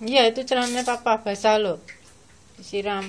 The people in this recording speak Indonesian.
Iya itu celananya papa basah loh. Disiram.